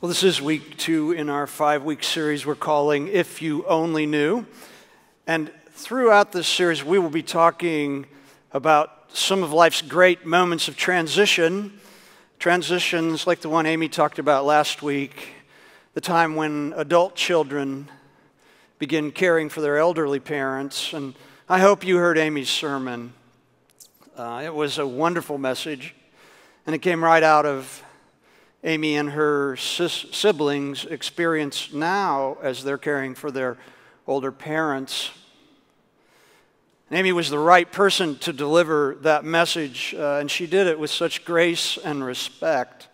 Well, this is week two in our five week series we're calling If You Only Knew. And throughout this series, we will be talking about some of life's great moments of transition. Transitions like the one Amy talked about last week, the time when adult children begin caring for their elderly parents. And I hope you heard Amy's sermon. Uh, it was a wonderful message, and it came right out of Amy and her siblings experience now as they're caring for their older parents. And Amy was the right person to deliver that message, uh, and she did it with such grace and respect.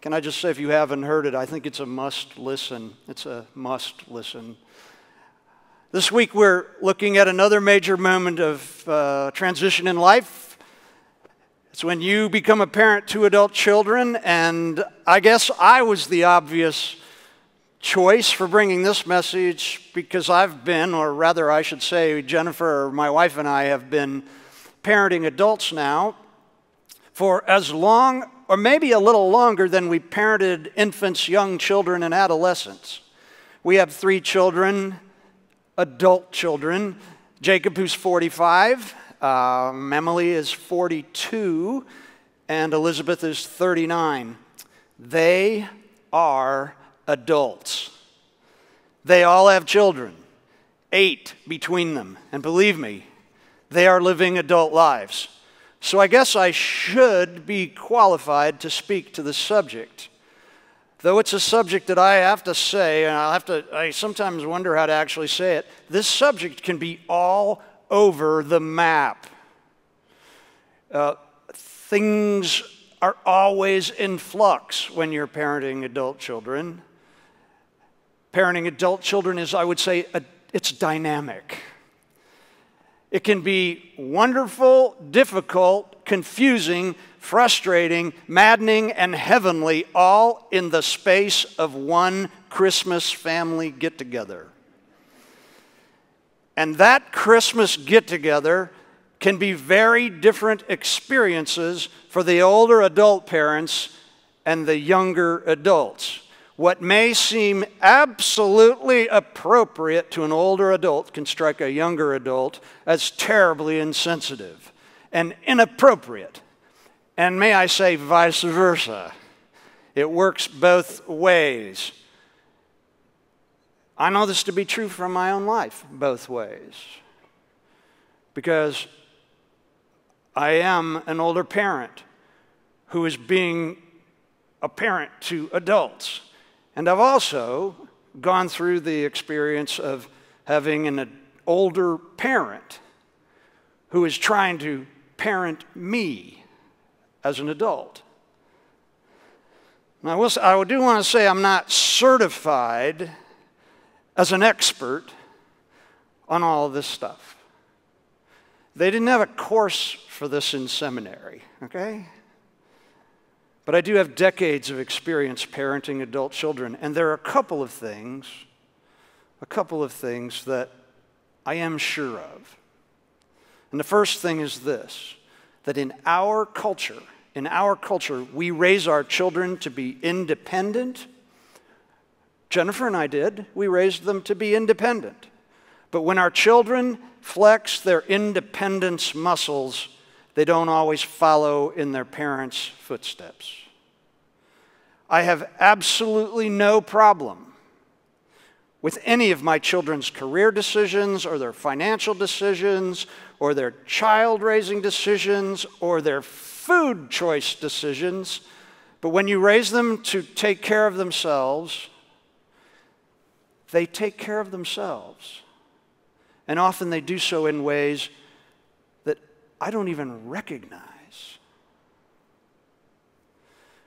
Can I just say, if you haven't heard it, I think it's a must listen. It's a must listen. This week, we're looking at another major moment of uh, transition in life it's when you become a parent to adult children, and I guess I was the obvious choice for bringing this message because I've been, or rather, I should say, Jennifer, my wife, and I have been parenting adults now for as long, or maybe a little longer, than we parented infants, young children, and adolescents. We have three children, adult children. Jacob, who's 45, um, Emily is 42 and Elizabeth is 39. They are adults. They all have children, eight between them. And believe me, they are living adult lives. So I guess I should be qualified to speak to the subject. Though it's a subject that I have to say, and I have to I sometimes wonder how to actually say it, this subject can be all over the map. Uh, things are always in flux when you're parenting adult children. Parenting adult children is, I would say, a, it's dynamic. It can be wonderful, difficult, confusing, frustrating, maddening, and heavenly, all in the space of one Christmas family get together. And that Christmas get together can be very different experiences for the older adult parents and the younger adults. What may seem absolutely appropriate to an older adult can strike a younger adult as terribly insensitive and inappropriate. And may I say, vice versa. It works both ways. I know this to be true from my own life, both ways. Because I am an older parent who is being a parent to adults. And I've also gone through the experience of having an older parent who is trying to parent me as an adult. Now, I do want to say I'm not certified as an expert on all of this stuff. They didn't have a course for this in seminary, okay? But I do have decades of experience parenting adult children, and there are a couple of things, a couple of things that I am sure of. And the first thing is this that in our culture, in our culture, we raise our children to be independent Jennifer and I did. We raised them to be independent. But when our children flex their independence muscles, they don't always follow in their parents' footsteps. I have absolutely no problem with any of my children's career decisions or their financial decisions or their child raising decisions or their food choice decisions. But when you raise them to take care of themselves, they take care of themselves. And often they do so in ways that I don't even recognize.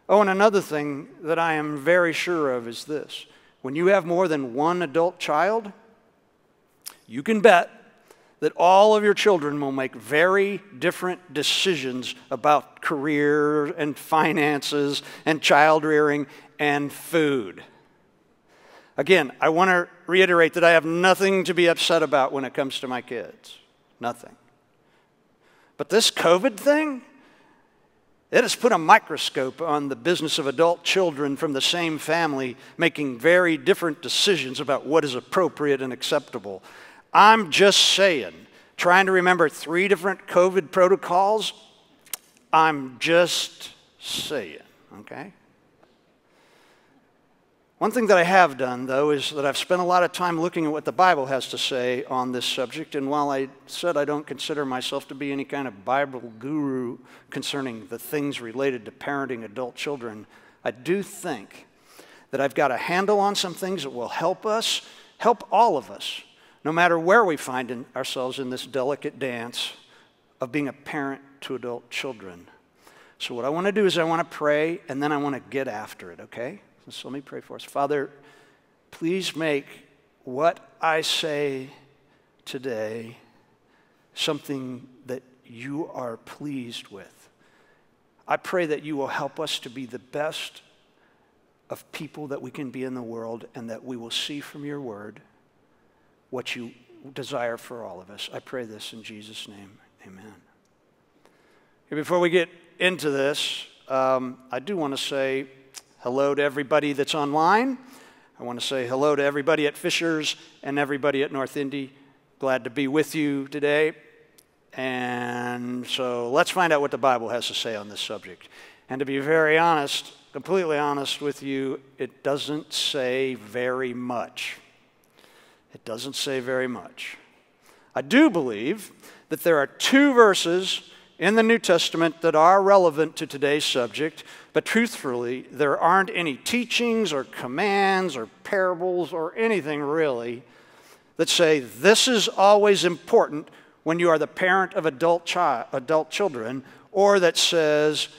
Oh, and another thing that I am very sure of is this when you have more than one adult child, you can bet that all of your children will make very different decisions about career and finances and child rearing and food. Again, I want to reiterate that I have nothing to be upset about when it comes to my kids. Nothing. But this COVID thing, It has put a microscope on the business of adult children from the same family making very different decisions about what is appropriate and acceptable. I'm just saying, trying to remember three different COVID protocols, I'm just saying, okay? One thing that I have done, though, is that I've spent a lot of time looking at what the Bible has to say on this subject. And while I said I don't consider myself to be any kind of Bible guru concerning the things related to parenting adult children, I do think that I've got a handle on some things that will help us, help all of us, no matter where we find in ourselves in this delicate dance of being a parent to adult children. So, what I want to do is I want to pray and then I want to get after it, okay? So let me pray for us. Father, please make what I say today something that you are pleased with. I pray that you will help us to be the best of people that we can be in the world and that we will see from your word what you desire for all of us. I pray this in Jesus' name. Amen. before we get into this, um, I do want to say hello to everybody that's online. I want to say hello to everybody at Fishers and everybody at North Indy. Glad to be with you today. And so let's find out what the Bible has to say on this subject. And to be very honest, completely honest with you, it doesn't say very much. It doesn't say very much. I do believe that there are two verses in the New Testament that are relevant to today's subject, but truthfully, there aren't any teachings or commands or parables or anything really that say this is always important when you are the parent of adult, chi- adult children, or that says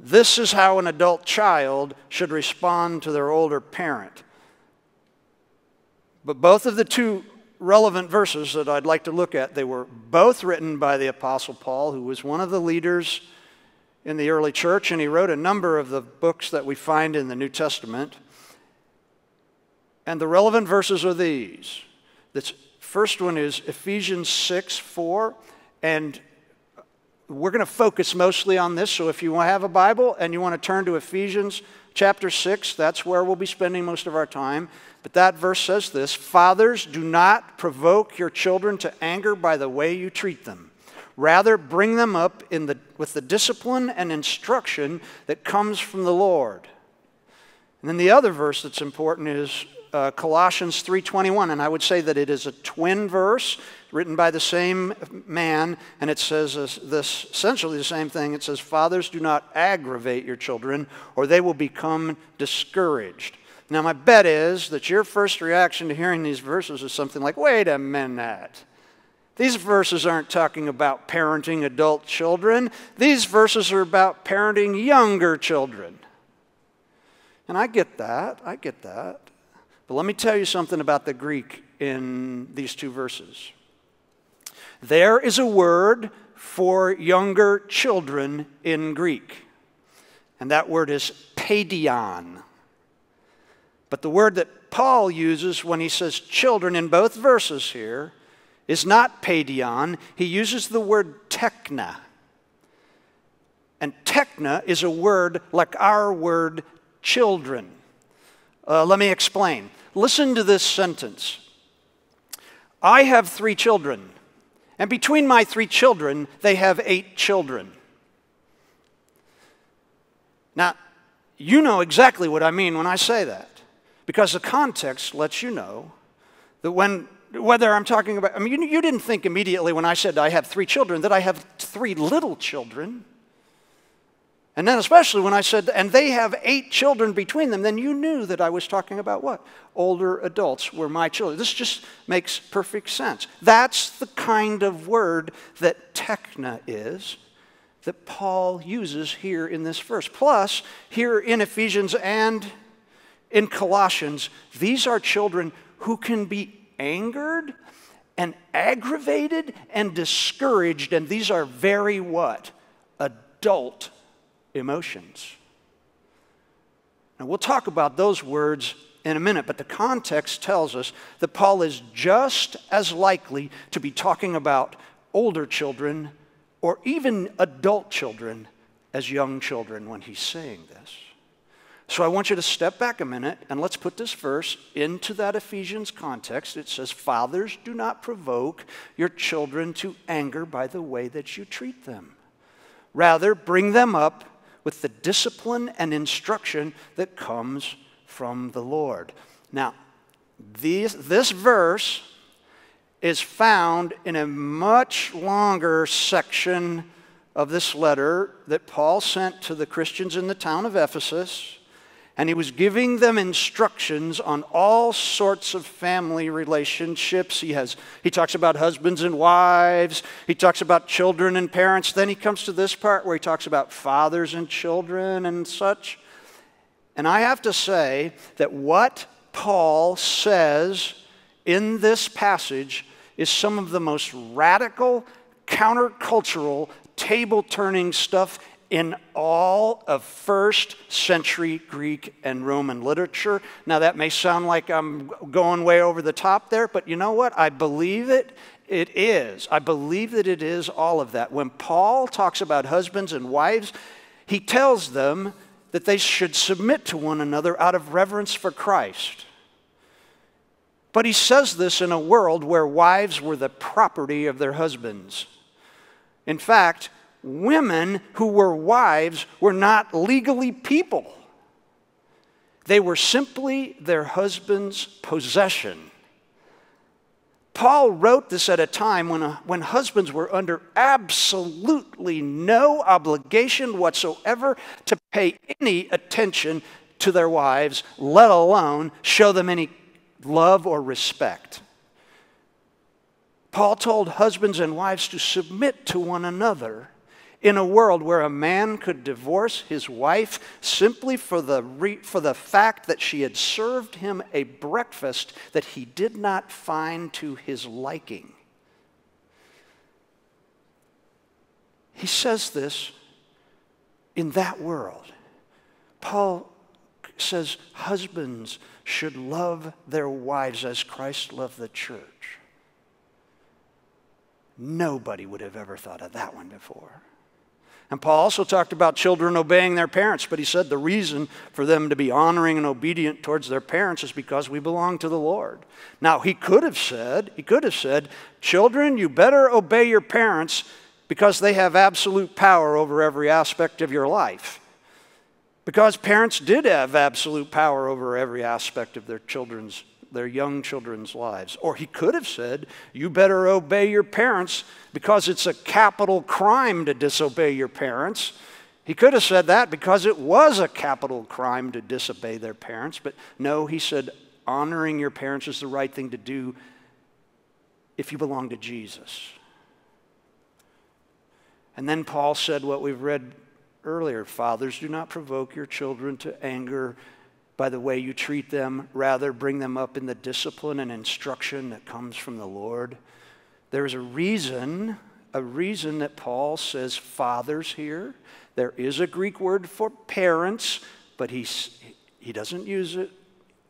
this is how an adult child should respond to their older parent. But both of the two relevant verses that I'd like to look at. They were both written by the Apostle Paul, who was one of the leaders in the early church, and he wrote a number of the books that we find in the New Testament. And the relevant verses are these. The first one is Ephesians 6 4. And we're going to focus mostly on this. So if you have a Bible and you want to turn to Ephesians chapter 6, that's where we'll be spending most of our time. But that verse says this Fathers, do not provoke your children to anger by the way you treat them. Rather, bring them up in the, with the discipline and instruction that comes from the Lord. And then the other verse that's important is uh, Colossians 3:21, and I would say that it is a twin verse written by the same man, and it says this, this essentially the same thing. It says, "Fathers, do not aggravate your children, or they will become discouraged." Now, my bet is that your first reaction to hearing these verses is something like, wait a minute. These verses aren't talking about parenting adult children. These verses are about parenting younger children. And I get that. I get that. But let me tell you something about the Greek in these two verses. There is a word for younger children in Greek, and that word is paidion. But the word that Paul uses when he says children in both verses here is not paidion. He uses the word tekna. And tekna is a word like our word children. Uh, let me explain. Listen to this sentence I have three children, and between my three children, they have eight children. Now, you know exactly what I mean when I say that. Because the context lets you know that when, whether I'm talking about, I mean, you, you didn't think immediately when I said I have three children that I have three little children. And then, especially when I said, and they have eight children between them, then you knew that I was talking about what? Older adults were my children. This just makes perfect sense. That's the kind of word that tekna is that Paul uses here in this verse. Plus, here in Ephesians and in Colossians, these are children who can be angered and aggravated and discouraged, and these are very what? Adult emotions. Now, we'll talk about those words in a minute, but the context tells us that Paul is just as likely to be talking about older children or even adult children as young children when he's saying this. So I want you to step back a minute and let's put this verse into that Ephesians context. It says, Fathers, do not provoke your children to anger by the way that you treat them. Rather, bring them up with the discipline and instruction that comes from the Lord. Now, these, this verse is found in a much longer section of this letter that Paul sent to the Christians in the town of Ephesus. And he was giving them instructions on all sorts of family relationships. He, has, he talks about husbands and wives, he talks about children and parents. Then he comes to this part where he talks about fathers and children and such. And I have to say that what Paul says in this passage is some of the most radical, countercultural, table turning stuff in all of first century Greek and Roman literature. Now, that may sound like I'm going way over the top there, but you know what? I believe it. It is. I believe that it is all of that. When Paul talks about husbands and wives, he tells them that they should submit to one another out of reverence for Christ. But he says this in a world where wives were the property of their husbands. In fact, women who were wives were not legally people, they were simply their husband's possession. Paul wrote this at a time when, a, when husbands were under absolutely no obligation whatsoever to pay any attention to their wives, let alone show them any love or respect. Paul told husbands and wives to submit to one another in a world where a man could divorce his wife simply for the, re- for the fact that she had served him a breakfast that he did not find to his liking. He says this in that world. Paul says husbands should love their wives as Christ loved the church. Nobody would have ever thought of that one before. And Paul also talked about children obeying their parents, but he said the reason for them to be honoring and obedient towards their parents is because we belong to the Lord. Now, he could have said, he could have said, children, you better obey your parents because they have absolute power over every aspect of your life. Because parents did have absolute power over every aspect of their children's their young children's lives. Or he could have said, You better obey your parents because it's a capital crime to disobey your parents. He could have said that because it was a capital crime to disobey their parents. But no, he said, Honoring your parents is the right thing to do if you belong to Jesus. And then Paul said what we've read earlier Fathers, do not provoke your children to anger by the way you treat them. Rather, bring them up in the discipline and instruction that comes from the Lord. There is a reason, a reason that Paul says fathers here. There is a Greek word for parents, but he, he doesn't use it.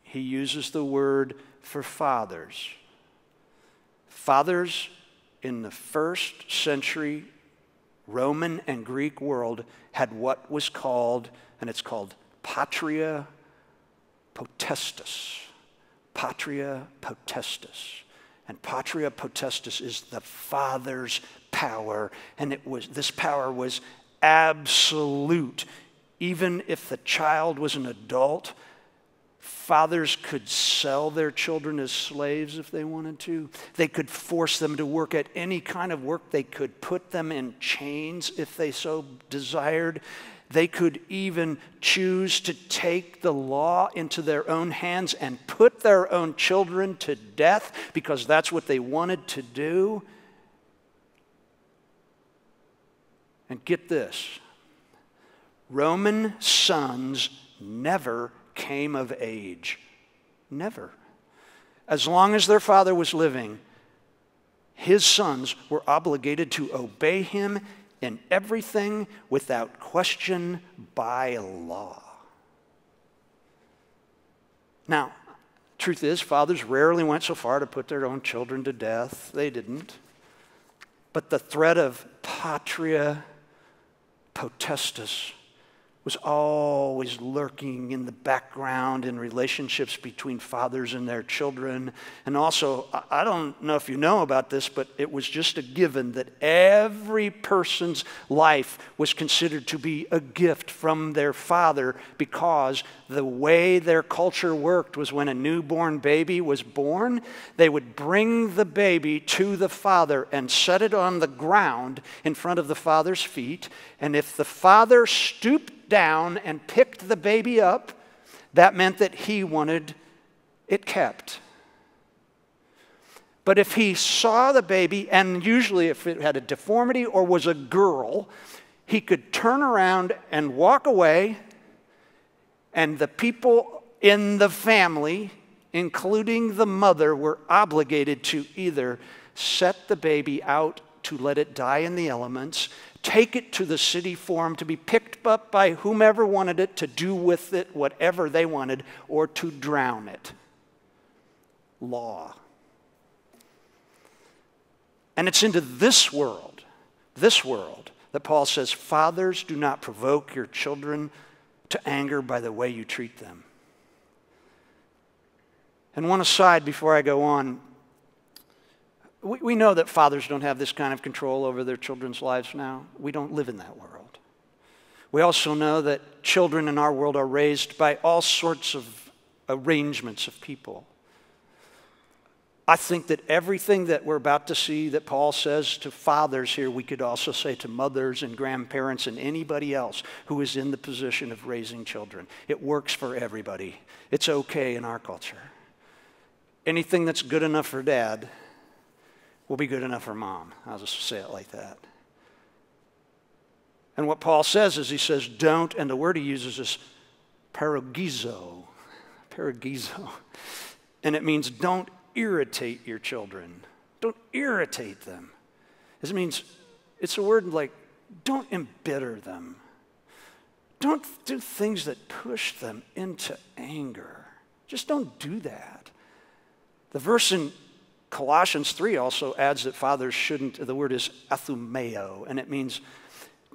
He uses the word for fathers. Fathers in the first century Roman and Greek world had what was called, and it's called patria potestas. Patria potestas. And patria potestas is the Father's power. And it was, this power was absolute. Even if the child was an adult, fathers could sell their children as slaves if they wanted to. They could force them to work at any kind of work. They could put them in chains if they so desired. They could even choose to take the law into their own hands and put their own children to death because that's what they wanted to do. And get this Roman sons never came of age. Never. As long as their father was living, his sons were obligated to obey him in everything without question by law. Now, truth is, fathers rarely went so far to put their own children to death. They didn't. But the threat of patria potestas was always lurking in the background in relationships between fathers and their children. And also, I don't know if you know about this, but it was just a given that every person's life was considered to be a gift from their father because the way their culture worked was when a newborn baby was born, they would bring the baby to the father and set it on the ground in front of the father's feet. And if the father stooped down and picked the baby up, that meant that he wanted it kept. But if he saw the baby, and usually if it had a deformity or was a girl, he could turn around and walk away, and the people in the family, including the mother, were obligated to either set the baby out to let it die in the elements, take it to the city forum to be picked up by whomever wanted it to do with it whatever they wanted, or to drown it. Law. And it's into this world, this world, that Paul says, Fathers, do not provoke your children to anger by the way you treat them. And one aside before I go on we, we know that fathers don't have this kind of control over their children's lives now. We don't live in that world. We also know that children in our world are raised by all sorts of arrangements of people. I think that everything that we're about to see that Paul says to fathers here, we could also say to mothers and grandparents and anybody else who is in the position of raising children. It works for everybody. It's okay in our culture. Anything that's good enough for dad will be good enough for mom. I'll just say it like that. And what Paul says is he says, don't, and the word he uses is paragizo. Paragizo. And it means don't irritate your children. Don't irritate them. It means, it's a word like don't embitter them. Don't do things that push them into anger. Just don't do that. The verse in Colossians 3 also adds that fathers shouldn't, the word is athumeo, and it means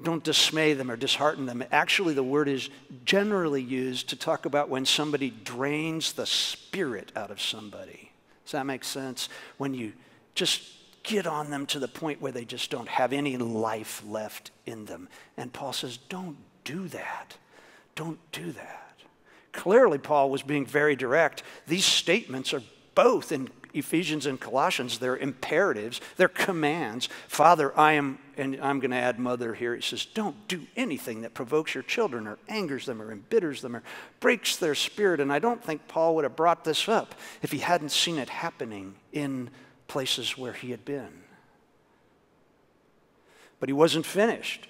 don't dismay them or dishearten them. Actually, the word is generally used to talk about when somebody drains the spirit out of somebody. Does that make sense? When you just get on them to the point where they just don't have any life left in them. And Paul says, don't do that. Don't do that. Clearly, Paul was being very direct. These statements are both in Ephesians and Colossians, they're imperatives, they're commands. Father, I am, and I'm going to add mother here. He says, don't do anything that provokes your children or angers them or embitters them or breaks their spirit. And I don't think Paul would have brought this up if he hadn't seen it happening in places where he had been. But he wasn't finished.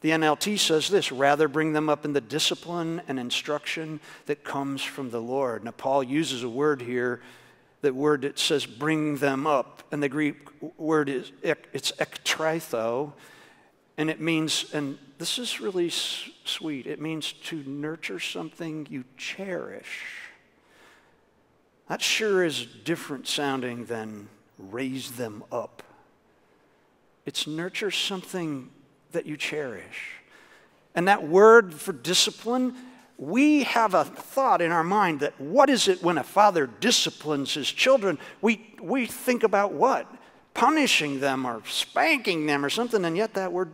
The NLT says this rather bring them up in the discipline and instruction that comes from the Lord. Now, Paul uses a word here the word that says bring them up. And the Greek word is it's ektretho, and it means, and this is really sweet, it means to nurture something you cherish. That sure is different sounding than raise them up. It's nurture something that you cherish. And that word for discipline we have a thought in our mind that what is it when a father disciplines his children? We, we think about what? Punishing them or spanking them or something, and yet that word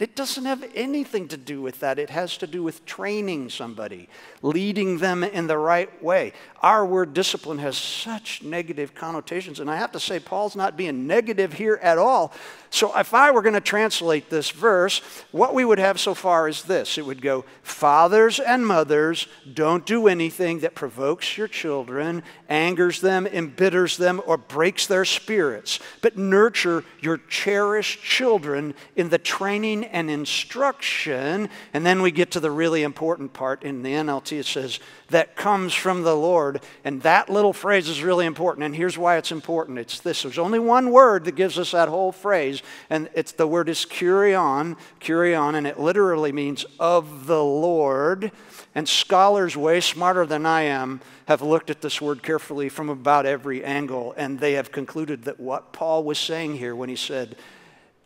it doesn't have anything to do with that. It has to do with training somebody, leading them in the right way. Our word discipline has such negative connotations, and I have to say, Paul's not being negative here at all. So, if I were going to translate this verse, what we would have so far is this it would go, Fathers and mothers, don't do anything that provokes your children, angers them, embitters them, or breaks their spirits, but nurture your cherished children in the training and instruction. And then we get to the really important part in the NLT. It says, that comes from the Lord. And that little phrase is really important. And here's why it's important it's this there's only one word that gives us that whole phrase, and it's the word is kurion, kurion, and it literally means of the Lord. And scholars, way smarter than I am, have looked at this word carefully from about every angle, and they have concluded that what Paul was saying here when he said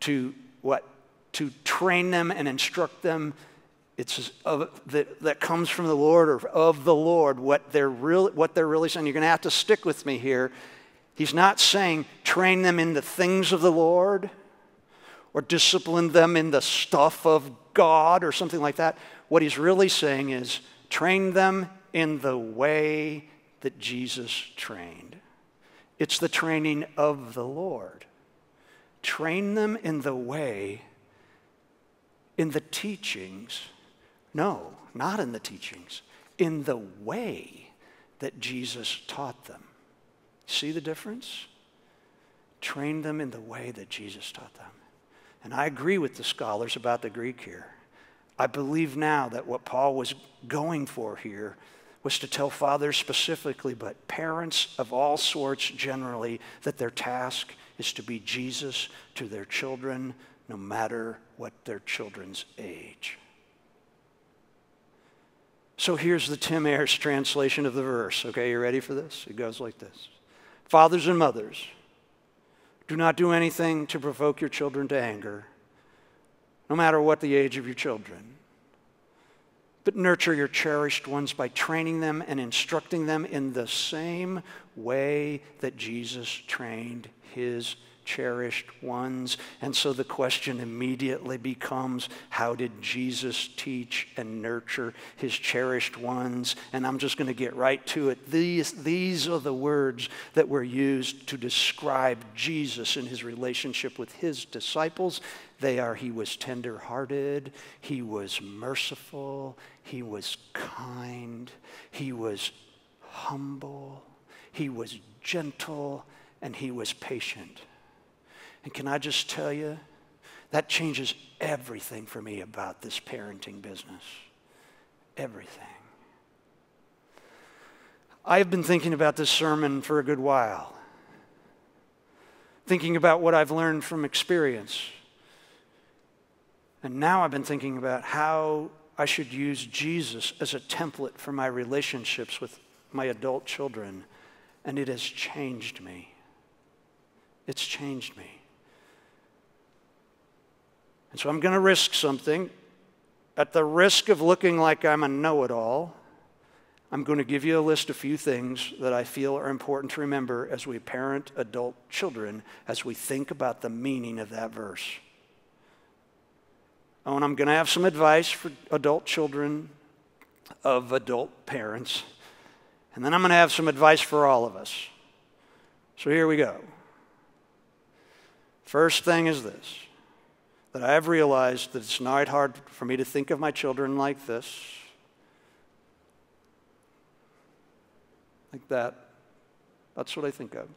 to what to train them and instruct them. It's of, that, that comes from the Lord or of the Lord, what they're, really, what they're really saying. You're going to have to stick with me here. He's not saying train them in the things of the Lord or discipline them in the stuff of God or something like that. What he's really saying is train them in the way that Jesus trained. It's the training of the Lord. Train them in the way, in the teachings. No, not in the teachings, in the way that Jesus taught them. See the difference? Train them in the way that Jesus taught them. And I agree with the scholars about the Greek here. I believe now that what Paul was going for here was to tell fathers specifically, but parents of all sorts generally, that their task is to be Jesus to their children, no matter what their children's age. So here's the Tim Ayers translation of the verse. Okay, you ready for this? It goes like this Fathers and mothers, do not do anything to provoke your children to anger, no matter what the age of your children but nurture your cherished ones by training them and instructing them in the same way that Jesus trained his cherished ones. And so the question immediately becomes how did Jesus teach and nurture his cherished ones? And I'm just going to get right to it. These, these are the words that were used to describe Jesus in his relationship with his disciples. They are He was tenderhearted, He was merciful, He was kind, He was humble, He was gentle, and He was patient. And can I just tell you, that changes everything for me about this parenting business. Everything. I've been thinking about this sermon for a good while, thinking about what I've learned from experience. And now I've been thinking about how I should use Jesus as a template for my relationships with my adult children. And it has changed me. It's changed me. And so I'm going to risk something. At the risk of looking like I'm a know it all, I'm going to give you a list of a few things that I feel are important to remember as we parent adult children, as we think about the meaning of that verse. Oh, and I'm going to have some advice for adult children of adult parents. And then I'm going to have some advice for all of us. So here we go. First thing is this that I have realized that it's not hard for me to think of my children like this, like that. That's what I think of.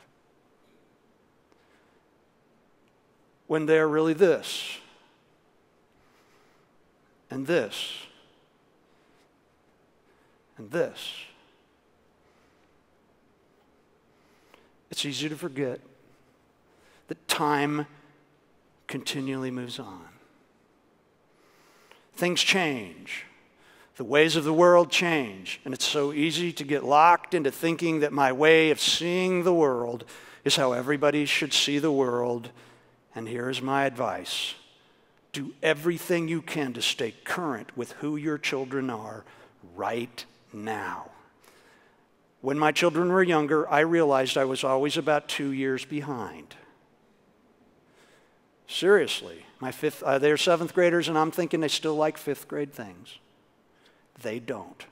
When they're really this, and this, and this. It's easy to forget that time continually moves on. Things change. The ways of the world change. And it's so easy to get locked into thinking that my way of seeing the world is how everybody should see the world. And here's my advice do everything you can to stay current with who your children are right now. When my children were younger, I realized I was always about two years behind. Seriously, my fifth, uh, they're seventh graders, and I'm thinking they still like fifth grade things. They don't.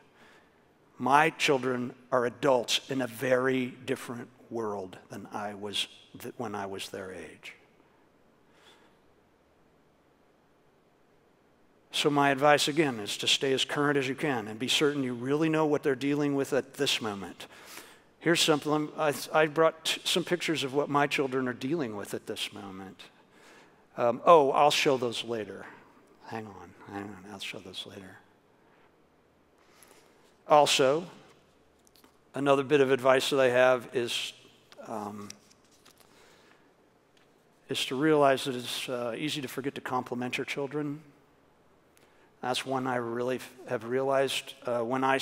My children are adults in a very different world than I was th- when I was their age. So, my advice again is to stay as current as you can and be certain you really know what they're dealing with at this moment. Here's something I, I brought t- some pictures of what my children are dealing with at this moment. Um, oh, I'll show those later. Hang on, hang on, I'll show those later. Also, another bit of advice that I have is, um, is to realize that it's uh, easy to forget to compliment your children. That's one I really have realized uh, when I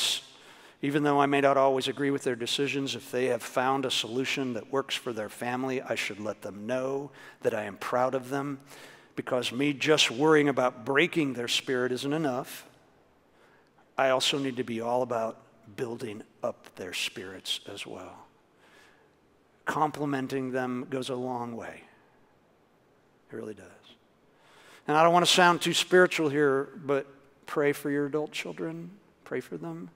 even though I may not always agree with their decisions, if they have found a solution that works for their family, I should let them know that I am proud of them. because me just worrying about breaking their spirit isn't enough. I also need to be all about building up their spirits as well. Complimenting them goes a long way. It really does. And I don't want to sound too spiritual here, but pray for your adult children, pray for them.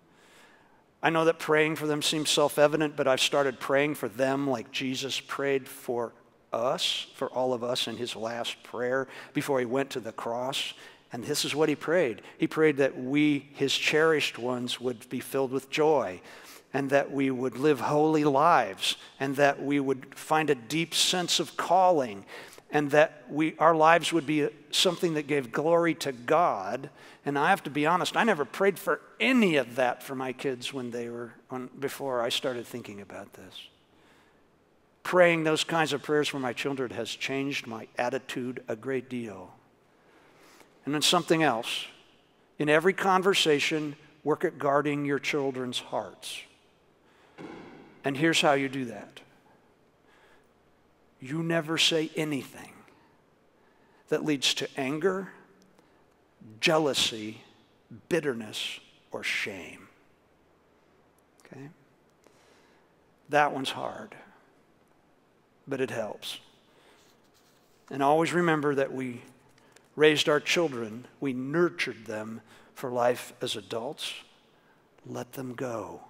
I know that praying for them seems self evident, but I've started praying for them like Jesus prayed for us, for all of us in his last prayer before he went to the cross. And this is what he prayed. He prayed that we, his cherished ones, would be filled with joy, and that we would live holy lives, and that we would find a deep sense of calling, and that we, our lives would be something that gave glory to God. And I have to be honest, I never prayed for any of that for my kids when they were, before I started thinking about this. Praying those kinds of prayers for my children has changed my attitude a great deal. And then something else. In every conversation, work at guarding your children's hearts. And here's how you do that you never say anything that leads to anger, jealousy, bitterness, or shame. Okay? That one's hard, but it helps. And always remember that we raised our children, we nurtured them for life as adults. Let them go.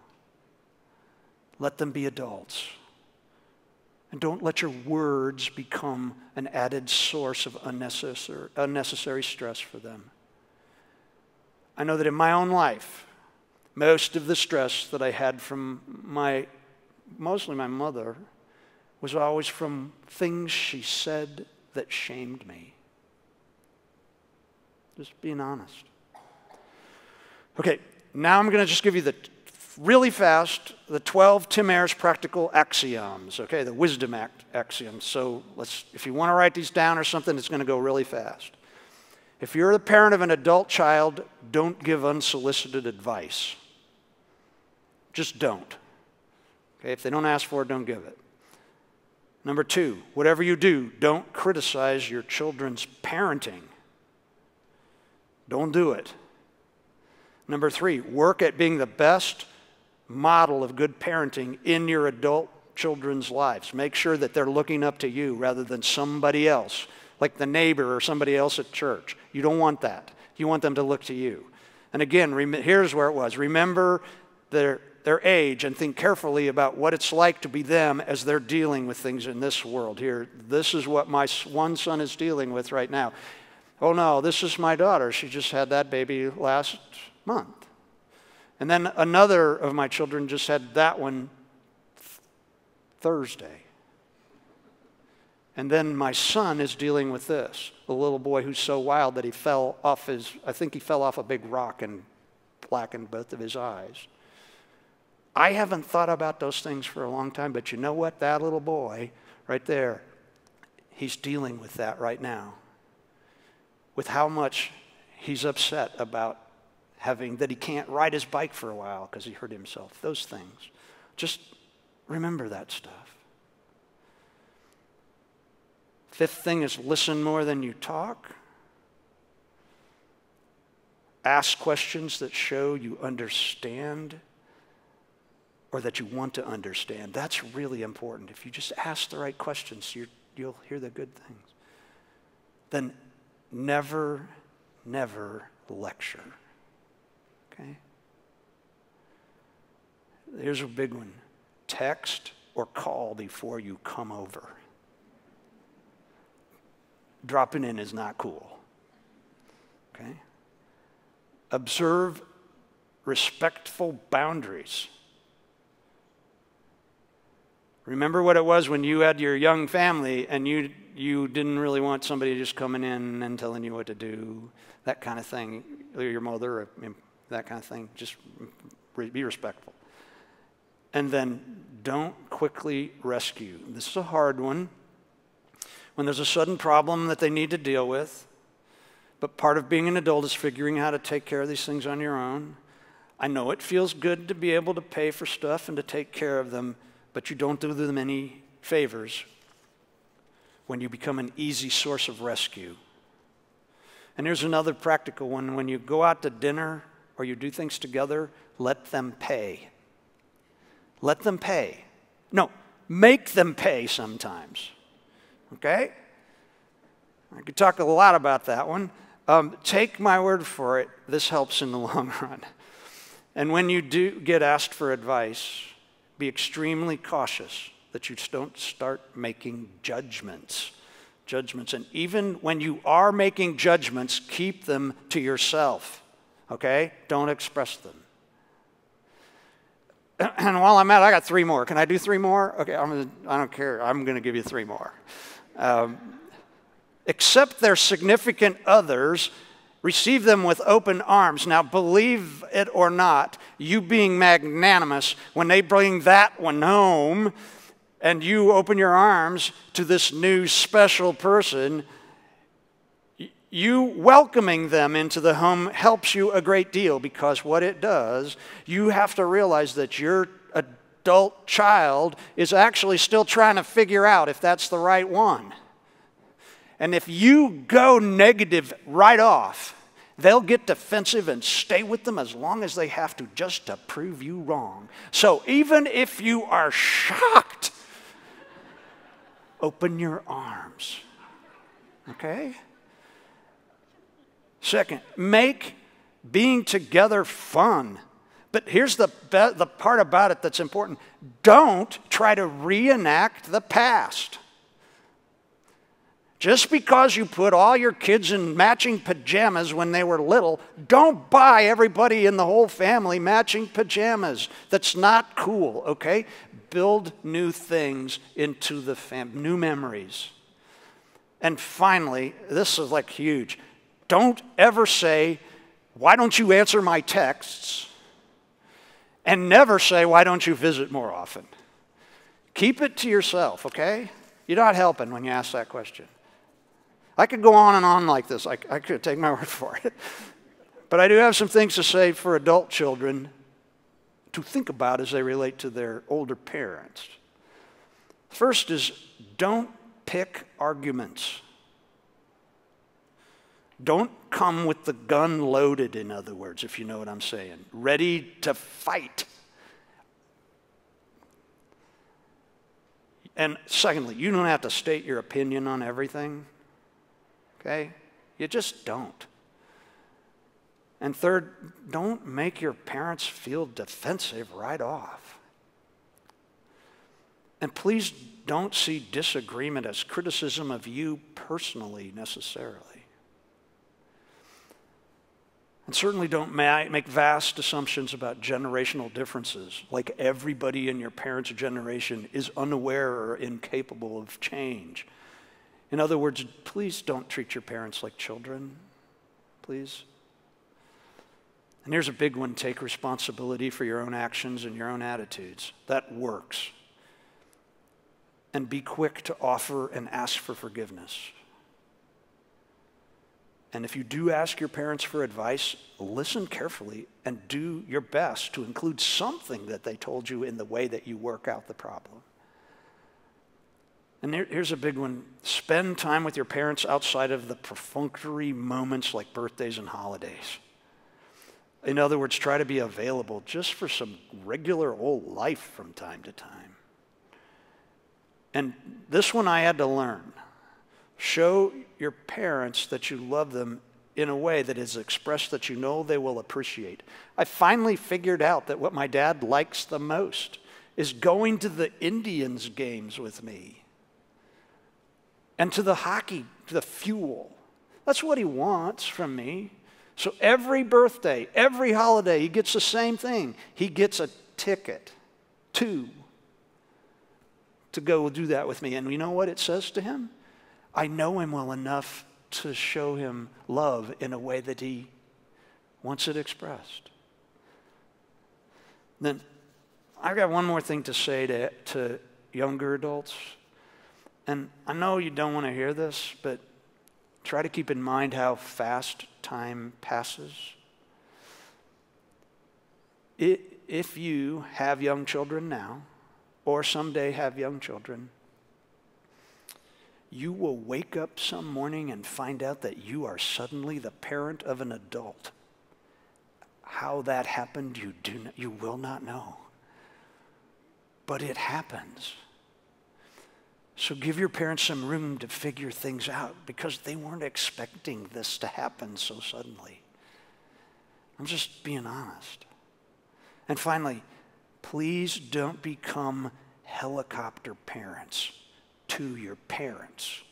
Let them be adults. And don't let your words become an added source of unnecessary, unnecessary stress for them. I know that in my own life, most of the stress that I had from my, mostly my mother, was always from things she said that shamed me. Just being honest. Okay, now I'm going to just give you the really fast the 12 Tim Ayers practical axioms, okay, the wisdom act axioms. So let's, if you want to write these down or something, it's going to go really fast. If you're the parent of an adult child, don't give unsolicited advice. Just don't. Okay, if they don't ask for it, don't give it. Number two, whatever you do, don't criticize your children's parenting. Don't do it. Number three, work at being the best model of good parenting in your adult children's lives. Make sure that they're looking up to you rather than somebody else, like the neighbor or somebody else at church. You don't want that. You want them to look to you. And again, here's where it was. Remember their, their age and think carefully about what it's like to be them as they're dealing with things in this world. Here, this is what my one son is dealing with right now. Oh no, this is my daughter. She just had that baby last month. And then another of my children just had that one th- Thursday. And then my son is dealing with this the little boy who's so wild that he fell off his, I think he fell off a big rock and blackened both of his eyes. I haven't thought about those things for a long time, but you know what? That little boy right there, he's dealing with that right now with how much he's upset about having that he can't ride his bike for a while because he hurt himself. Those things. Just remember that stuff. Fifth thing is listen more than you talk. Ask questions that show you understand or that you want to understand. That's really important. If you just ask the right questions, you will hear the good things. Then never, never lecture. Okay? Here's a big one text or call before you come over. Dropping in is not cool. Okay? Observe respectful boundaries. Remember what it was when you had your young family and you, you didn't really want somebody just coming in and telling you what to do, that kind of thing, your mother, that kind of thing. Just be respectful. And then don't quickly rescue. This is a hard one. When there's a sudden problem that they need to deal with, but part of being an adult is figuring how to take care of these things on your own. I know it feels good to be able to pay for stuff and to take care of them but you don't do them any favors when you become an easy source of rescue And here's another practical one when you go out to dinner or you do things together, let them pay. Let them pay. No, make them pay sometimes. Okay? I could talk a lot about that one. Um, take my word for it, this helps in the long run. And when you do get asked for advice, be extremely cautious that you don't start making judgments. Judgments. And even when you are making judgments, keep them to yourself. Okay? Don't express them. And while I'm at it, I got three more. Can I do three more? Okay, I'm gonna, I don't care. I'm going to give you three more. Um, accept their significant others Receive them with open arms. Now, believe it or not, you being magnanimous, when they bring that one home and you open your arms to this new special person, you welcoming them into the home helps you a great deal because what it does, you have to realize that your adult child is actually still trying to figure out if that's the right one. And if you go negative right off, they'll get defensive and stay with them as long as they have to just to prove you wrong. So even if you are shocked, open your arms. Okay? Second, make being together fun. But here's the, the part about it that's important don't try to reenact the past. Just because you put all your kids in matching pajamas when they were little, don't buy everybody in the whole family matching pajamas. That's not cool, okay? Build new things into the fam, new memories. And finally, this is like huge. Don't ever say, Why don't you answer my texts? And never say, Why don't you visit more often? Keep it to yourself, okay? You're not helping when you ask that question. I could go on and on like this. I, I could take my word for it. But I do have some things to say for adult children to think about as they relate to their older parents. First is don't pick arguments. Don't come with the gun loaded, in other words, if you know what I'm saying, ready to fight. And secondly, you don't have to state your opinion on everything. Okay? You just don't. And third, don't make your parents feel defensive right off. And please don't see disagreement as criticism of you personally necessarily. And certainly don't make vast assumptions about generational differences, like everybody in your parents' generation is unaware or incapable of change. In other words, please don't treat your parents like children, please. And here's a big one take responsibility for your own actions and your own attitudes. That works. And be quick to offer and ask for forgiveness. And if you do ask your parents for advice, listen carefully and do your best to include something that they told you in the way that you work out the problem. And here's a big one spend time with your parents outside of the perfunctory moments like birthdays and holidays. In other words, try to be available just for some regular old life from time to time. And this one I had to learn. Show your parents that you love them in a way that is expressed that you know they will appreciate. I finally figured out that what my dad likes the most is going to the Indians games with me and to the hockey, to the fuel. That's what he wants from me. So every birthday, every holiday, he gets the same thing. He gets a ticket, two, to go do that with me. And you know what it says to him? I know him well enough to show him love in a way that he wants it expressed. Then I've got one more thing to say to, to younger adults. And I know you don't want to hear this, but try to keep in mind how fast time passes. If you have young children now, or someday have young children, you will wake up some morning and find out that you are suddenly the parent of an adult. How that happened, you, do not, you will not know. But it happens. So give your parents some room to figure things out because they weren't expecting this to happen so suddenly. I'm just being honest. And finally, please don't become helicopter parents to your parents.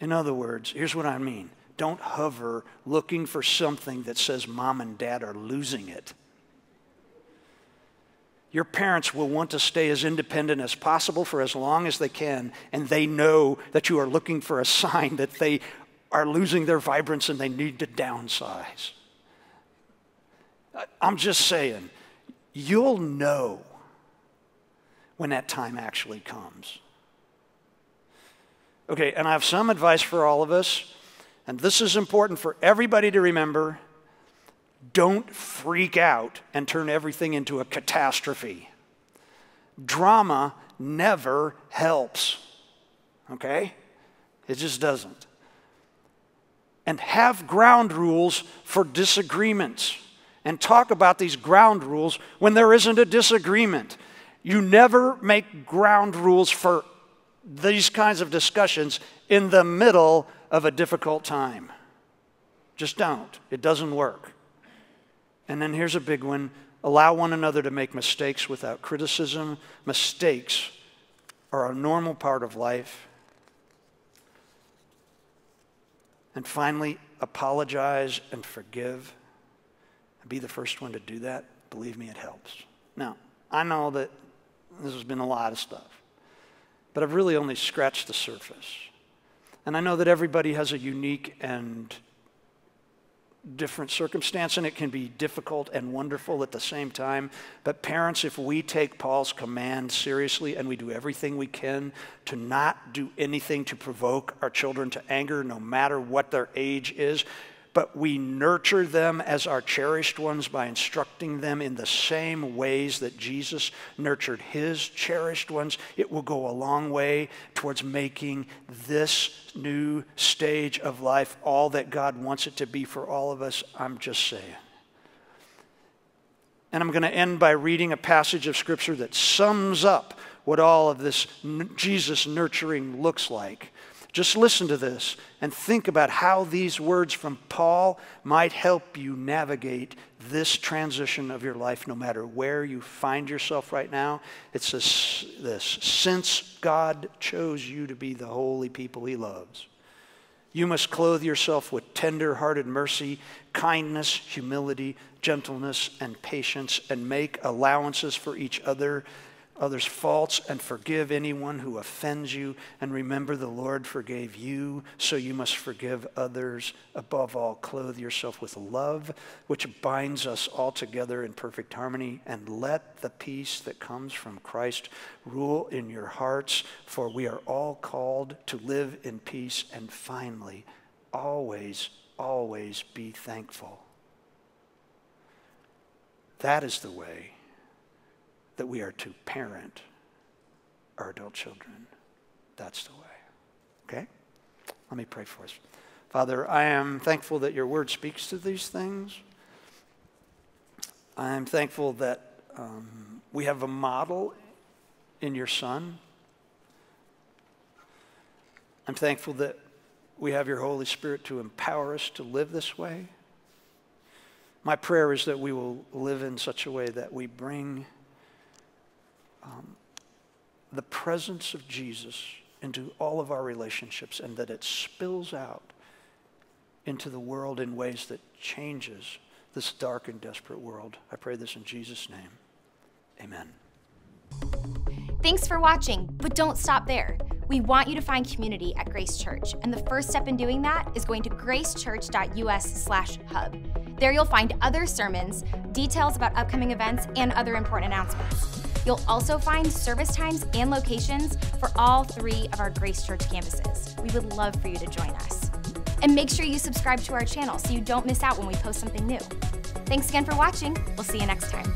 In other words, here's what I mean don't hover looking for something that says mom and dad are losing it. Your parents will want to stay as independent as possible for as long as they can, and they know that you are looking for a sign that they are losing their vibrance and they need to downsize. I'm just saying, you'll know when that time actually comes. Okay, and I have some advice for all of us, and this is important for everybody to remember. Don't freak out and turn everything into a catastrophe. Drama never helps, okay? It just doesn't. And have ground rules for disagreements. And talk about these ground rules when there isn't a disagreement. You never make ground rules for these kinds of discussions in the middle of a difficult time. Just don't. It doesn't work. And then here's a big one allow one another to make mistakes without criticism. Mistakes are a normal part of life. And finally, apologize and forgive. Be the first one to do that. Believe me, it helps. Now, I know that this has been a lot of stuff. But I've really only scratched the surface. And I know that everybody has a unique and different circumstance, and it can be difficult and wonderful at the same time. But, parents, if we take Paul's command seriously and we do everything we can to not do anything to provoke our children to anger, no matter what their age is, but we nurture them as our cherished ones by instructing them in the same ways that Jesus nurtured his cherished ones. It will go a long way towards making this new stage of life all that God wants it to be for all of us. I'm just saying. And I'm going to end by reading a passage of Scripture that sums up what all of this Jesus nurturing looks like. Just listen to this and think about how these words from Paul might help you navigate this transition of your life, no matter where you find yourself right now. It's this, this since God chose you to be the holy people he loves. You must clothe yourself with tender hearted mercy, kindness, humility, gentleness, and patience, and make allowances for each other others' faults and forgive anyone who offends you. And remember, the Lord forgave you, so you must forgive others. Above all, clothe yourself with love, which binds us all together in perfect harmony. And let the peace that comes from Christ rule in your hearts, for we are all called to live in peace. And finally, always, always be thankful. That is the way that we are to parent our adult children. That's the way. Okay? Let me pray for us. Father, I am thankful that your word speaks to these things. I am thankful that um, we have a model in your Son. I'm thankful that we have your Holy Spirit to empower us to live this way. My prayer is that we will live in such a way that we bring um, the presence of Jesus into all of our relationships and that it spills out into the world in ways that changes this dark and desperate world. I pray this in Jesus' name. Amen. Thanks for watching, but don't stop there. We want you to find community at Grace Church, and the first step in doing that is going to gracechurch.us/hub. There you'll find other sermons, details about upcoming events, and other important announcements. You'll also find service times and locations for all three of our Grace Church campuses. We would love for you to join us. And make sure you subscribe to our channel so you don't miss out when we post something new. Thanks again for watching. We'll see you next time.